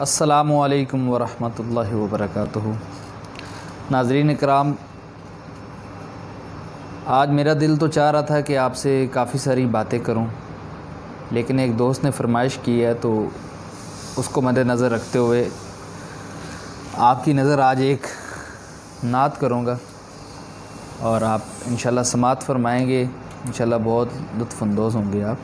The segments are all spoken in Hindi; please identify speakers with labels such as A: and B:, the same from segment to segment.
A: असलकम वरहमल वबरक नाजरीन कराम आज मेरा दिल तो चाह रहा था कि आपसे काफ़ी सारी बातें करूँ, लेकिन एक दोस्त ने फरमाइश की है तो उसको मद्दनज़र रखते हुए आपकी नज़र आज एक नात करूँगा और आप इन समात फरमाएँगे। इन बहुत लुफ़ानंदोज़ होंगे आप।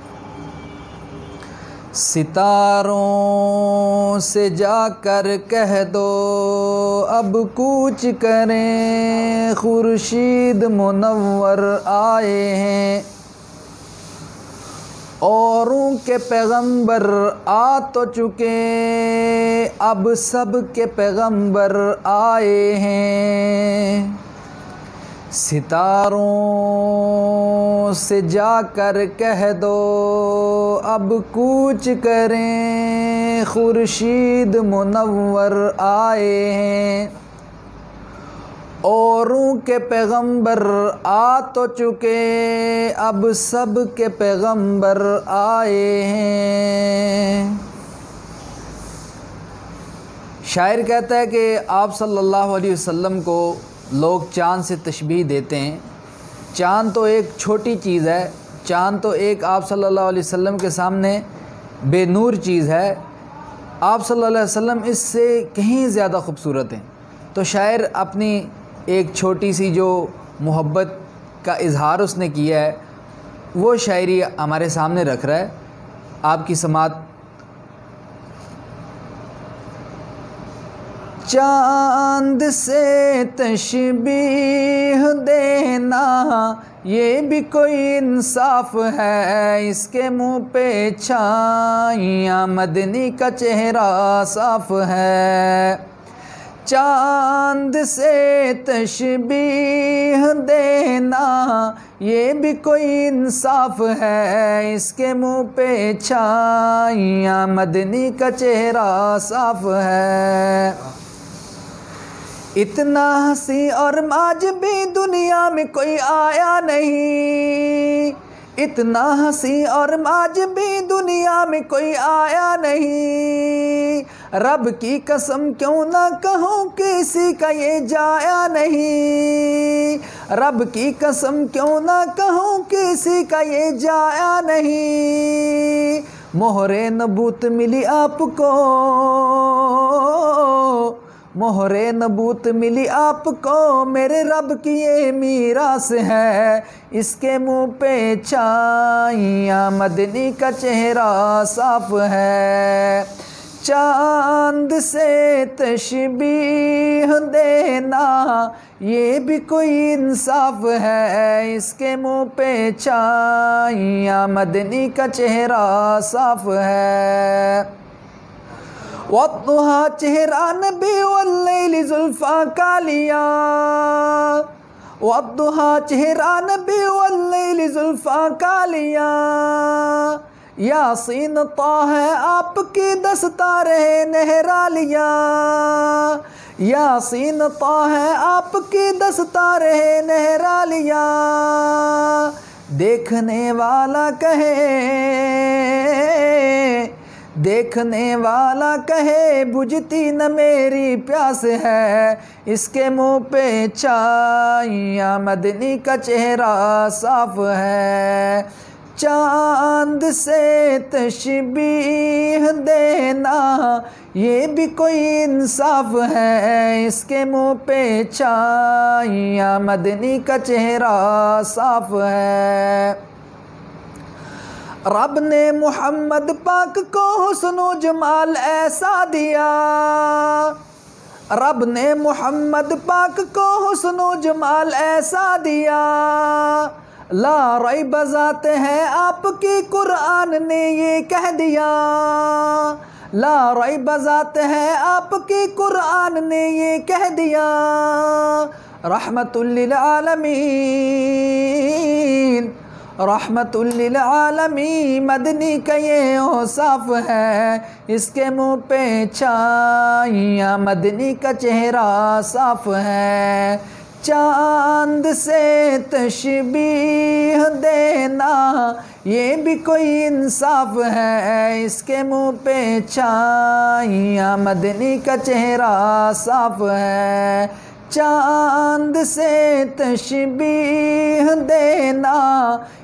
A: सितारों से जाकर कह दो, अब कूच करें। खुर्शीद मुनवर आए हैं। औरों के पैगंबर आ तो चुके, अब सब के पैगंबर आए हैं। सितारों से जाकर कह दो, अब कूच करें, खुर्शीद मुनवर आए हैं। औरों के पैगंबर आ तो चुके, अब सब के पैगंबर आए हैं। शायर कहता है कि आप सल्लल्लाहु अलैहि वसल्लम को लोग चाँद से तशबी देते हैं। चाँद तो एक छोटी चीज़ है। चाँद तो एक आप सल्लल्लाहु अलैहि वसल्लम के सामने बेनूर चीज़ है। आप सल्लल्लाहु अलैहि वसल्लम इससे कहीं ज़्यादा खूबसूरत हैं। तो शायर अपनी एक छोटी सी जो मोहब्बत का इजहार उसने किया है, वो शायरी हमारे सामने रख रहा है। आपकी समात चाँद से तशबीह देना, ये भी कोई इंसाफ है। इसके मुँह पे छाइया, मदनी का चेहरा साफ़ है। चाँद से तशबीह देना, ये भी कोई इंसाफ है। इसके मुँह पे छाइया, मदनी का चेहरा साफ़ है। इतना हँसी और आज भी दुनिया में कोई आया नहीं। इतना हँसी और आज भी दुनिया में कोई आया नहीं। रब की कसम क्यों ना कहूँ किसी का ये जाया नहीं। रब की कसम क्यों ना कहूँ किसी का ये जाया नहीं। मोहरे नबूत मिली आपको। मोहरे नबूत मिली आपको, मेरे रब की ये मीरास है। इसके मुँह पे छाइया, मदनी का चेहरा साफ़ है। चाँद से तशबीह देना, ये भी कोई इंसाफ है। इसके मुँह पे छाइया, मदनी का चेहरा साफ़ है। वहा चेहरा नबी वल्लैल जुल्फ़ा कालिया वहा चेहरा नबी वल्लैल जुल्फ़ा कालिया यासीन तो है आपकी दस्ता रहे नहरा लिया। यासीन तो है आपकी दस्ता रहे नहरा लिया। देखने वाला कहे देखने वाला कहे, बुझती न मेरी प्यास है, इसके मुँह पे छाइया, मदनी का चेहरा साफ़ है। चाँद से तशबीह देना, ये भी कोई इंसाफ है, इसके मुँह पे छाइया, मदनी का चेहरा साफ़ है। रब ने मोहम्मद पाक को हुस्नो जमाल ऐसा दिया। रब ने मोहम्मद पाक को हुस्नो जमाल ऐसा दिया। ला रई बजाते हैं आपकी कुरान ने ये कह दिया। ला रई बजाते हैं आपकी कुरान ने ये कह दिया। रहमतुल्लिल आलमीन। रहमतुल्लिलालमी मदनी का ये साफ़ है। इसके मुँह पे छाइया, मदनी का चेहरा साफ़ है। चाँद से तशबीह देना, ये भी कोई इंसाफ है। इसके मुँह पे छाइया, मदनी का चेहरा साफ़ है। चाँद से तशबीह देना,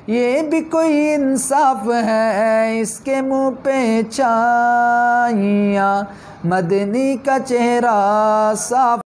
A: ये भी कोई इंसाफ है इसके मुँह पे छाइया। मदनी का चेहरा साफ़